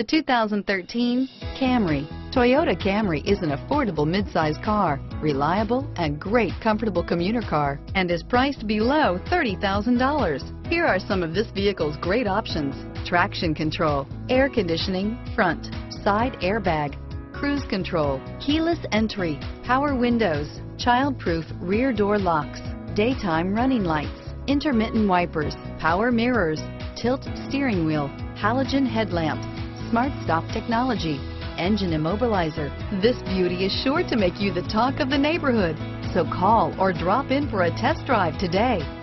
The 2013 Camry. Toyota Camry is an affordable midsize car, reliable and great comfortable commuter car, and is priced below $30,000. Here are some of this vehicle's great options. Traction control, air conditioning, front, side airbag, cruise control, keyless entry, power windows, child-proof rear door locks, daytime running lights, intermittent wipers, power mirrors, tilt steering wheel, halogen headlamps, smart stop technology, engine immobilizer. This beauty is sure to make you the talk of the neighborhood. So call or drop in for a test drive today.